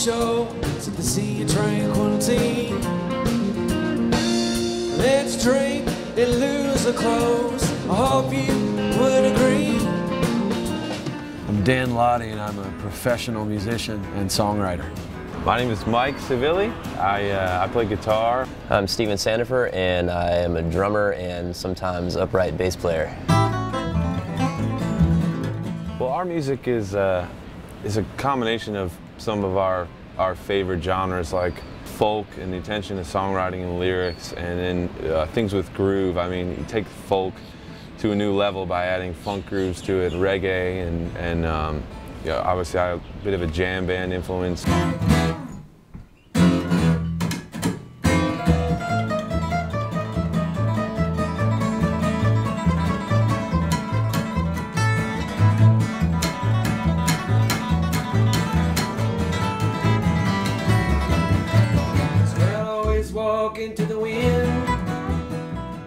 show to the sea of tranquility. Let's drink and lose our clothes. I hope you would agree. I'm Dan Lotti, and I'm a professional musician and songwriter. My name is Mike Sivilli. I, uh, I play guitar. I'm Steven Sandifer, and I am a drummer and sometimes upright bass player. Well, our music is uh, is a combination of some of our, our favorite genres like folk and the attention to songwriting and lyrics, and then uh, things with groove. I mean, you take folk to a new level by adding funk grooves to it, reggae, and, and um, obviously a bit of a jam band influence. Walk into the wind.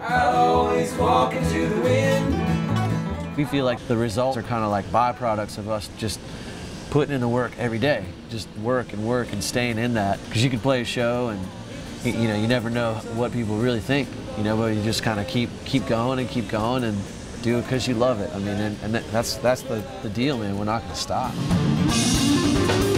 I'll always walk into the wind. We feel like the results are kind of like byproducts of us just putting in the work every day, just work and work and staying in that. Because you can play a show and you know you never know what people really think, you know, but you just kind of keep keep going and keep going and do it because you love it. I mean, and, and that's that's the, the deal, man. We're not going to stop.